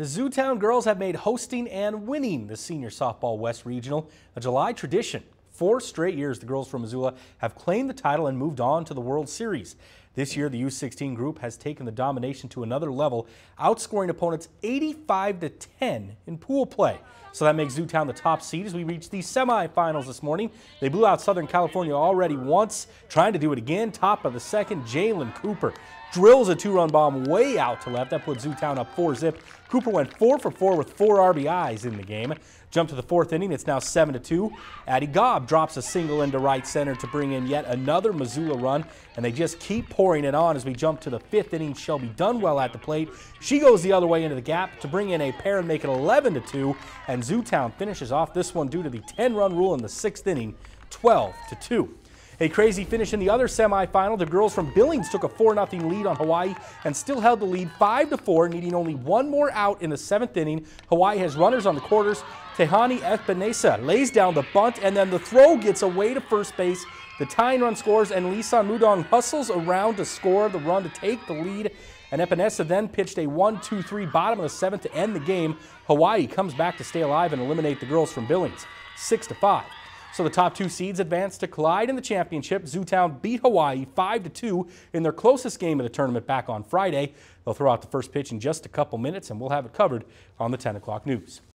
The Zootown girls have made hosting and winning the Senior Softball West Regional a July tradition. Four straight years the girls from Missoula have claimed the title and moved on to the World Series. This year the U16 group has taken the domination to another level, outscoring opponents 85 to 10 in pool play. So that makes Zootown the top seed as we reach the semifinals this morning. They blew out Southern California already once, trying to do it again. Top of the second, Jalen Cooper drills a two-run bomb way out to left. That puts Zootown up four zip. Cooper went four for four with four RBIs in the game. Jump to the fourth inning. It's now seven to two. Addie Gobb drops a single into right center to bring in yet another Missoula run, and they just keep pouring it on as we jump to the fifth inning. Shelby Dunwell at the plate. She goes the other way into the gap to bring in a pair and make it 11 to two. And Zootown finishes off this one due to the 10-run rule in the sixth inning, 12 to two. A crazy finish in the other semifinal. The girls from Billings took a 4-0 lead on Hawaii and still held the lead 5-4, needing only one more out in the seventh inning. Hawaii has runners on the quarters. Tehani Espinesa lays down the bunt, and then the throw gets away to first base. The tying run scores, and Lisa Mudong hustles around to score the run to take the lead. And Epinesa then pitched a 1-2-3 bottom of the seventh to end the game. Hawaii comes back to stay alive and eliminate the girls from Billings, 6 to 5. So the top two seeds advance to collide in the championship. Zootown beat Hawaii 5-2 in their closest game of the tournament back on Friday. They'll throw out the first pitch in just a couple minutes, and we'll have it covered on the 10 o'clock news.